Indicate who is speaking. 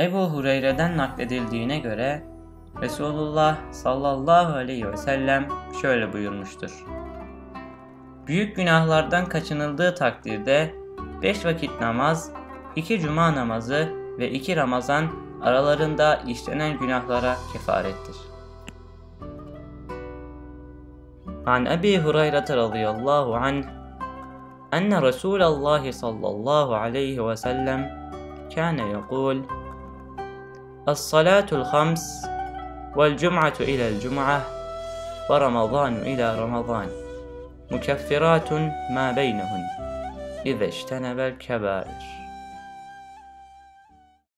Speaker 1: Ebu Hureyre'den nakledildiğine göre Resulullah sallallahu aleyhi ve sellem şöyle buyurmuştur. Büyük günahlardan kaçınıldığı takdirde beş vakit namaz, iki cuma namazı ve iki Ramazan aralarında işlenen günahlara kefarettir. An Ebi Hureyre radıyallahu anh enne Resulallah sallallahu aleyhi ve sellem kâne yekul الصلاة الخمس والجمعة إلى الجمعة ورمضان إلى رمضان مكفرات ما بينهن إذا اجتنب الكبائر.